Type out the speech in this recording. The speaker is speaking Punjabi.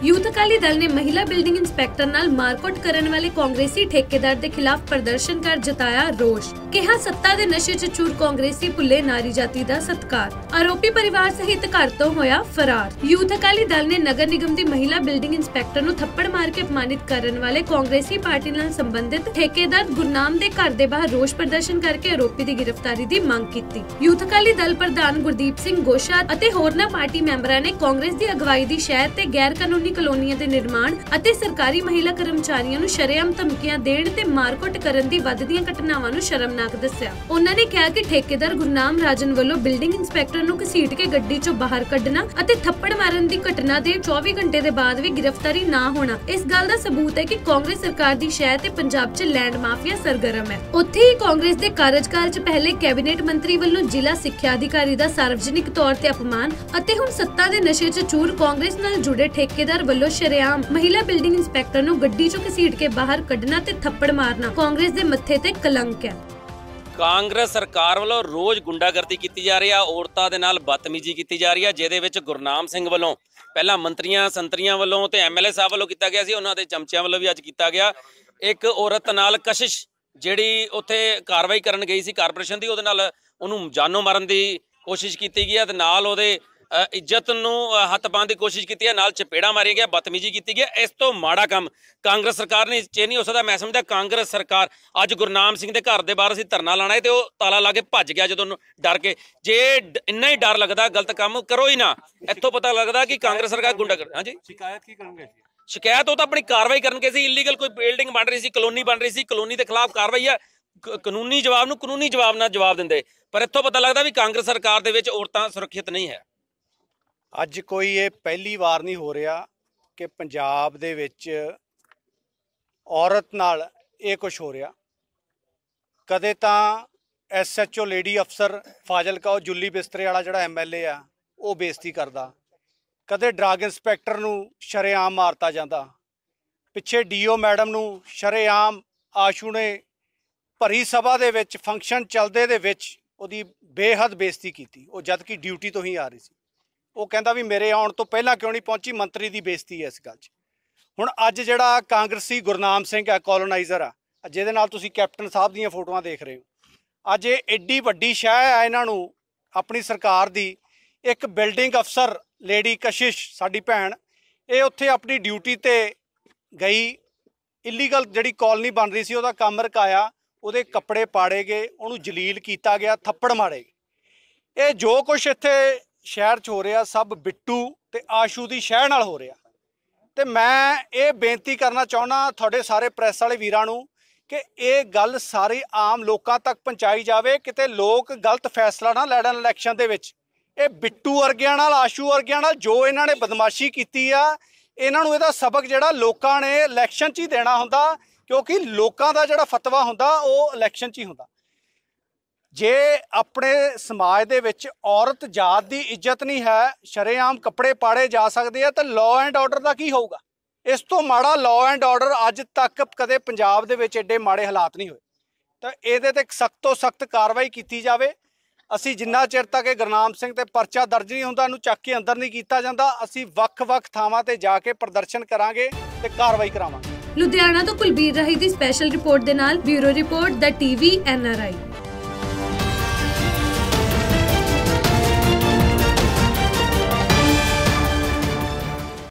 You ਅਕਾਲੀ ਦਲ ਨੇ ਮਹਿਲਾ ਬਿਲਡਿੰਗ ਇੰਸਪੈਕਟਰ ਨਾਲ ਮਾਰਕੁੱਟ ਕਰਨ ਵਾਲੇ ਕਾਂਗਰਸੀ ਠੇਕੇਦਾਰ ਦੇ ਖਿਲਾਫ ਪ੍ਰਦਰਸ਼ਨ ਕਰ ਜਤਾਇਆ ਰੋਸ਼। ਕਿਹਾ ਸੱਤਾ ਦੇ ਨਸ਼ੇ 'ਚ ਚੂਰ ਕਾਂਗਰਸੀ ਭੁੱਲੇ ਨਾਰੀ ਜਾਤੀ ਦਾ ਸਤਕਾਰ। ਆਰੋਪੀ ਪਰਿਵਾਰ ਸਹਿਤ ਘਰ ਤੋਂ ਹੋਇਆ ਫਰਾਰ। ਯੂਥ ਅਕਾਲੀ ਦਲ ਨੇ ਨਗਰ ਨਿਗਮ ਦੀ ਮਹਿਲਾ ਬਿਲਡਿੰਗ ਇੰਸਪੈਕਟਰ ਨੂੰ ਥੱਪੜ ਮਾਰ ਕੇ ਅਪਮਾਨਿਤ ਕਰਨ ਵਾਲੇ ਕਾਂਗਰਸੀ ਪਾਰਟੀ ਨਾਲ ਸੰਬੰਧਿਤ ਠੇਕੇਦਾਰ ਗੁਰਨਾਮ ਦੇ ਘਰ ਦੇ ਬਾਹਰ ਰੋਸ਼ ਪ੍ਰਦਰਸ਼ਨ ਕਰਕੇ ਆਰੋਪੀ ਦੀ ਗ੍ਰਿਫਤਾਰੀ ਦੀ ਮੰਗ ਕੀਤੀ। ਯੂਥ ਅਕਾਲੀ ਦਲ ਪ੍ਰਧਾਨ ਗੁਰਦੀਪ ਸਿੰਘ ਗੋਸ਼ਾ ਅਤੇ ਹੋਰਨਾਂ ਪਾਰਟੀ ਮੈਂਬਰਾਂ ਨੇ ਕਾਂਗਰਸ ਦੀ ਅਗਵਾਈ ਦੀ ਸ਼ਹਿਰ ਤੇ ਗੈਰ ਕਾਨੂੰਨੀ ਕਲੋਨੀ ਕਲੋਨੀਆਂ ਦੇ ਨਿਰਮਾਣ ਅਤੇ ਸਰਕਾਰੀ ਮਹਿਲਾ ਕਰਮਚਾਰੀਆਂ ਨੂੰ ਸ਼ਰੇਆਮ ਧਮਕੀਆਂ ਦੇਣ ਤੇ ਮਾਰਕੁੱਟ ਕਰਨ ਦੀ ਵੱਧਦੀਆਂ ਘਟਨਾਵਾਂ ਨੂੰ ਸ਼ਰਮਨਾਕ ਦੱਸਿਆ। ਉਹਨਾਂ ਨੇ ਕਿਹਾ ਕਿ ਠੇਕੇਦਾਰ ਗੁਰਨਾਮ ਰਾਜਨ ਵੱਲੋਂ ਬਿਲਡਿੰਗ ਇੰਸਪੈਕਟਰ ਨੂੰ ਘਸੀਟ ਕੇ ਗੱਡੀ 'ਚੋਂ ਬਾਹਰ ਕੱਢਣਾ ਅਤੇ ਥੱਪੜ ਮਾਰਨ ਦੀ ਘਟਨਾ ਦੇ 24 ਘੰਟੇ ਦੇ ਬਾਅਦ ਵੀ ਗ੍ਰਿਫਤਾਰੀ ਨਾ ਹੋਣਾ, ਇਸ ਗੱਲ ਦਾ ਸਬੂਤ ਹੈ ਕਿ ਕਾਂਗਰਸ ਸਰਕਾਰ ਦੀ ਸ਼ਹਿਰ ਤੇ ਪੰਜਾਬ 'ਚ ਲੈਂਡ ਮਾਫੀਆ ਸਰਗਰਮ ਹੈ। ਉੱਥੇ ਹੀ ਕਾਂਗਰਸ ਦੇ ਕਾਰਜਕਾਲ 'ਚ ਪਹਿਲੇ ਕੈਬਨਿਟ ਮੰਤਰੀ ਵੱਲੋਂ ਜ਼ਿਲ੍ਹਾ ਸਿੱਖਿਆ ਅਧਿਕਾਰੀ ਦਾ ਸਾਰਵਜਨਿਕ ਤੌਰ ਤੇ ਅਪਮਾਨ ਅਤੇ ਹੁਣ ਸੱਤਾ ਦੇ ਨਸ਼ੇ 'ਚ ਚੂਰ ਕਾਂਗਰਸ ਨਾਲ ਜੁੜੇ ਠੇਕੇਦਾਰ ਵੱਲੋਂ ਸ਼ਰੇਆਮ ਮਹਿਲਾ ਬਿਲਡਿੰਗ ਇੰਸਪੈਕਟਰ ਨੂੰ ਗੱਡੀ 'ਚੋਂ ਘਸੀਟ ਕੇ ਬਾਹਰ ਕੱਢਣਾ ਤੇ ਥੱਪੜ ਮਾਰਨਾ ਕਾਂਗਰਸ ਦੇ ਮੱਥੇ ਤੇ ਕਲੰਕ ਹੈ। ਕਾਂਗਰਸ ਸਰਕਾਰ ਵੱਲੋਂ ਰੋਜ਼ ਗੁੰਡਾਗਰਦੀ ਕੀਤੀ ਜਾ ਰਹੀ ਆ, ਔਰਤਾਂ ਦੇ ਨਾਲ ਬਦਤਮੀਜ਼ੀ ਕੀਤੀ ਜਾ ਰਹੀ ਆ, ਜਿਹਦੇ ਵਿੱਚ ਗੁਰਨਾਮ ਸਿੰਘ ਵੱਲੋਂ, ਪਹਿਲਾਂ ਮੰਤਰੀਆਂ, ਸੰਤਰੀਆਂ ਵੱਲੋਂ ਤੇ ਐਮਐਲਏ ਸਾਹਿਬ ਵੱਲੋਂ ਕੀਤਾ ਗਿਆ ਸੀ, ਉਹਨਾਂ ਦੇ ਚਮਚਿਆਂ ਵੱਲੋਂ ਵੀ ਅੱਜ ਕੀਤਾ ਗਿਆ। ਇੱਕ ਔਰਤ ਨਾਲ ਕਸ਼ਿਸ਼ ਜਿਹੜੀ ਉੱਥੇ ਕਾਰਵਾਈ ਕਰਨ ਗਈ ਸੀ, ਕਾਰਪੋਰੇਸ਼ਨ ਦੀ, ਉਹਦੇ ਨਾਲ ਉਹਨੂੰ ਜਾਨੋਂ ਮਾਰਨ ਦੀ ਕੋਸ਼ਿਸ਼ ਕੀਤੀ ਗਈ ਹੈ ਤੇ ਨਾਲ ਉਹਦੇ ਇੱਜ਼ਤ ਨੂੰ ਹੱਥ ਪਾਉਣ ਦੀ ਕੋਸ਼ਿਸ਼ ਕੀਤੀ ਹੈ ਨਾਲ ਚਪੇੜਾ ਮਾਰਿਆ ਗਿਆ ਬਦਤਮੀਜ਼ੀ ਕੀਤੀ ਹੈ। ਇਸ ਤੋਂ ਮਾੜਾ ਕੰਮ ਕਾਂਗਰਸ ਸਰਕਾਰ ਨੇ ਚੇ ਨਹੀਂ ਹੋ ਸਕਦਾ ਮੈਂ ਸਮਝਦਾ ਕਾਂਗਰਸ ਸਰਕਾਰ ਅੱਜ ਗੁਰਨਾਮ ਸਿੰਘ ਦੇ ਘਰ ਦੇ ਬਾਹਰ ਅਸੀਂ ਧਰਨਾ ਲਾਣਾ ਹੈ ਤੇ ਉਹ ਤਾਲਾ ਲਾ ਕੇ ਭੱਜ ਗਿਆ ਜਦੋਂ ਡਰ ਕੇ। ਜੇ ਇੰਨਾ ਹੀ ਡਰ ਲੱਗਦਾ ਗਲਤ ਕੰਮ ਕਰੋ ਹੀ ਨਾ। ਇੱਥੋਂ ਪਤਾ ਲੱਗਦਾ ਕਿ ਕਾਂਗਰਸ ਸਰਕਾਰ ਗੁੰਡਾ ਕਰ ਹਾਂਜੀ? ਸ਼ਿਕਾਇਤ ਕੀ ਕਰੋਗੇ ਜੀ ਸ਼ਿਕਾਇਤ ਉਹ ਤਾਂ ਆਪਣੀ ਕਾਰਵਾਈ ਕਰਨ ਗਏ ਸੀ ਇਲੀਗਲ ਕੋਈ ਬਿਲਡਿੰਗ ਬਣ ਰਹੀ ਸੀ ਕਲੋਨੀ ਬਣ ਰਹੀ ਸੀ ਕਲੋਨੀ ਦੇ ਖਿਲਾਫ ਕਾਰਵਾਈ ਕ- ਕਾਨੂੰਨੀ ਜਵਾਬ ਨੂੰ ਕਾਨੂੰਨੀ ਜਵਾਬ ਨਾਲ ਜਵਾਬ ਦਿੰਦੇ। ਪਰ ਇੱਥੋਂ ਪਤਾ ਲੱਗਦਾ ਵੀ ਕਾਂਗਰਸ ਸਰਕਾਰ ਦੇ ਵਿੱਚ ਔਰਤਾਂ ਸੁਰੱਖਿਅਤ ਨਹੀਂ ਹੈ। ਅੱਜ ਕੋਈ ਇਹ ਪਹਿਲੀ ਵਾਰ ਨਹੀਂ ਹੋ ਰਿਹਾ ਕਿ ਪੰਜਾਬ ਦੇ ਵਿੱਚ ਔਰਤ ਨਾਲ ਇਹ ਕੁਝ ਹੋ ਰਿਹਾ। ਕਦੇ ਤਾਂ ਐਸਐਚਓ ਲੇਡੀ ਅਫਸਰ ਫਾਜ਼ਿਲਕਾ, ਉਹ ਜੁੱਲੀ ਬਿਸਤਰੇ ਵਾਲਾ ਜਿਹੜਾ ਐਮਐਲਏ ਆ, ਉਹ ਬੇਇੱਜ਼ਤੀ ਕਰਦਾ। ਕਦੇ ਡਰੱਗ ਇੰਸਪੈਕਟਰ ਨੂੰ ਸ਼ਰੇਆਮ ਮਾਰਤਾ ਜਾਂਦਾ। ਪਿੱਛੇ ਡੀਓ ਮੈਡਮ ਨੂੰ ਸ਼ਰੇਆਮ ਆਸ਼ੂ ਨੇ ਭਰੀ ਸਭਾ ਦੇ ਵਿੱਚ, ਫੰਕਸ਼ਨ ਚੱਲਦੇ ਦੇ ਵਿੱਚ ਉਹਦੀ ਬੇਹੱਦ ਬੇਇੱਜ਼ਤੀ ਕੀਤੀ। ਉਹ ਜਦ ਕਿ ਡਿਊਟੀ ਤੋਂ ਹੀ ਆ ਰਹੀ ਸੀ। ਉਹ ਕਹਿੰਦਾ ਵੀ ਮੇਰੇ ਆਉਣ ਤੋਂ ਪਹਿਲਾਂ ਕਿਉਂ ਨਹੀਂ ਪਹੁੰਚੀ? ਮੰਤਰੀ ਦੀ ਬੇਇੱਜ਼ਤੀ ਹੈ ਇਸ ਗੱਲ 'ਚ। ਹੁਣ ਅੱਜ ਜਿਹੜਾ ਕਾਂਗਰਸੀ ਗੁਰਨਾਮ ਸਿੰਘ ਹੈ ਕੋਲੋਨਾਈਜ਼ਰ ਆ, ਜਿਹਦੇ ਨਾਲ ਤੁਸੀਂ ਕੈਪਟਨ ਸਾਹਿਬ ਦੀਆਂ ਫੋਟੋਆਂ ਦੇਖ ਰਹੇ ਹੋ। ਅੱਜ ਇਹ ਐਡੀ ਵੱਡੀ ਸ਼ਹਿ ਹੈ ਇਹਨਾਂ ਨੂੰ, ਆਪਣੀ ਸਰਕਾਰ ਦੀ। ਇੱਕ ਬਿਲਡਿੰਗ ਅਫਸਰ, ਲੇਡੀ ਕਸ਼ਿਸ਼, ਸਾਡੀ ਭੈਣ, ਇਹ ਉੱਥੇ ਆਪਣੀ ਡਿਊਟੀ ਤੇ ਗਈ। ਇਲੀਗਲ ਜਿਹੜੀ ਕਾਲਨੀ ਬਣ ਰਹੀ ਸੀ, ਉਹਦਾ ਕੰਮ ਰਕਾਇਆ, ਉਹਦੇ ਕੱਪੜੇ ਪਾੜੇ ਗਏ, ਉਹਨੂੰ ਜਲੀਲ ਕੀਤਾ ਗਿਆ, ਥੱਪੜ ਮਾਰੇ ਇਹ ਜੋ ਕੁਝ ਇੱਥੇ ਸ਼ਹਿਰ 'ਚ ਹੋ ਰਿਹਾ ਸਭ ਬਿੱਟੂ ਤੇ ਆਸ਼ੂ ਦੀ ਸ਼ਹਿ ਨਾਲ ਹੋ ਰਿਹਾ। ਤੇ ਮੈਂ ਇਹ ਬੇਨਤੀ ਕਰਨਾ ਚਾਹੁੰਦਾ ਤੁਹਾਡੇ ਸਾਰੇ ਪ੍ਰੈਸ ਵਾਲੇ ਵੀਰਾਂ ਨੂੰ ਕਿ ਇਹ ਗੱਲ ਸਾਰੇ ਆਮ ਲੋਕਾਂ ਤੱਕ ਪਹੁੰਚਾਈ ਜਾਵੇ, ਕਿਤੇ ਲੋਕ ਗਲਤ ਫੈਸਲਾ ਨਾ ਲੈਣ ਇਲੈਕਸ਼ਨ ਦੇ ਵਿੱਚ। ਇਹ ਬਿੱਟੂ ਵਰਗਿਆਂ ਨਾਲ, ਆਸ਼ੂ ਵਰਗਿਆਂ ਨਾਲ ਜੋ ਇਹਨਾਂ ਨੇ ਬਦਮਾਸ਼ੀ ਕੀਤੀ ਆ, ਇਹਨਾਂ ਨੂੰ ਇਹਦਾ ਸਬਕ ਜਿਹੜਾ ਲੋਕਾਂ ਨੇ ਇਲੈਕਸ਼ਨ 'ਚ ਹੀ ਦੇਣਾ ਹੁੰਦਾ, ਕਿਉਂਕਿ ਲੋਕਾਂ ਦਾ ਜਿਹੜਾ ਫਤਵਾ ਹੁੰਦਾ, ਉਹ ਇਲੈਕਸ਼ਨ 'ਚ ਹੀ ਹੁੰਦਾ। ਜੇ ਆਪਣੇ ਸਮਾਜ ਦੇ ਵਿੱਚ ਔਰਤ ਜਾਤ ਦੀ ਇੱਜ਼ਤ ਨਹੀਂ ਹੈ, ਸ਼ਰੇਆਮ ਕੱਪੜੇ ਪਾੜੇ ਜਾ ਸਕਦੇ ਆ, ਤਾਂ ਲਾਅ ਐਂਡ ਆਰਡਰ ਦਾ ਕੀ ਹੋਊਗਾ? ਇਸ ਤੋਂ ਮਾੜਾ ਲਾਅ ਐਂਡ ਆਰਡਰ ਅੱਜ ਤੱਕ ਕਦੇ ਪੰਜਾਬ ਦੇ ਵਿੱਚ ਐਡੇ ਮਾੜੇ ਹਾਲਾਤ ਨਹੀਂ ਹੋਏ। ਤਾਂ ਇਹਦੇ ਤੇ ਸਖਤ ਤੋਂ ਸਖਤ ਕਾਰਵਾਈ ਕੀਤੀ ਜਾਵੇ। ਅਸੀਂ ਜਿੰਨਾ ਚਿਰ ਤੱਕ ਇਹ ਗੁਰਨਾਮ ਸਿੰਘ ਤੇ ਪਰਚਾ ਦਰਜ ਨਹੀਂ ਹੁੰਦਾ ਇਹਨੂੰ ਚੱਕ ਕੇ ਅੰਦਰ ਨਹੀਂ ਕੀਤਾ ਜਾਂਦਾ, ਅਸੀਂ ਵੱਖ-ਵੱਖ ਥਾਵਾਂ ਤੇ ਜਾ ਕੇ ਪ੍ਰਦਰਸ਼ਨ ਕਰਾਂਗੇ ਤੇ ਕਾਰਵਾਈ ਕਰਾਵਾਂਗੇ। ਲੁਧਿਆਣਾ ਤੋਂ ਕੁਲਬੀਰ ਰਾਹੀ ਦੀ ਸਪੈਸ਼ਲ ਰਿਪੋਰਟ ਦੇ ਨਾਲ ਬਿਊਰੋ ਰਿਪੋਰਟ ਦਾ ਟੀਵੀ ਐਨਆਰਆਈ